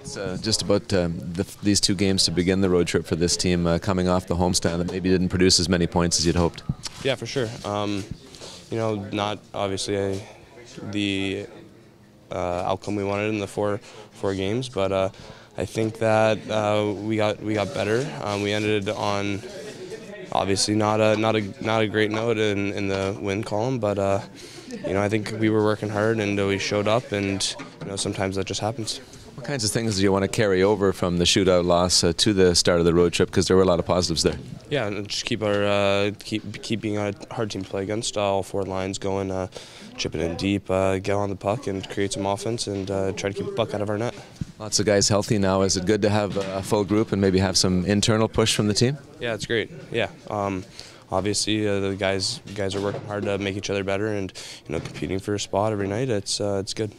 It's uh, just about um, the, these two games to begin the road trip for this team, uh, coming off the homestand that maybe didn't produce as many points as you'd hoped. Yeah, for sure. Um, you know, not obviously uh, the uh, outcome we wanted in the four four games, but uh, I think that uh, we got we got better. Um, we ended on obviously not a not a not a great note in, in the win column, but uh, you know I think we were working hard and we showed up, and you know sometimes that just happens. What kinds of things do you want to carry over from the shootout loss uh, to the start of the road trip? Because there were a lot of positives there. Yeah, and just keep our uh, keep keep being a hard team to play against. All four lines going, uh, chipping in deep, uh, get on the puck and create some offense, and uh, try to keep the puck out of our net. Lots of guys healthy now. Is it good to have a full group and maybe have some internal push from the team? Yeah, it's great. Yeah. Um, obviously, uh, the guys guys are working hard to make each other better, and you know, competing for a spot every night. It's uh, it's good.